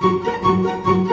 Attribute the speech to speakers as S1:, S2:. S1: Thank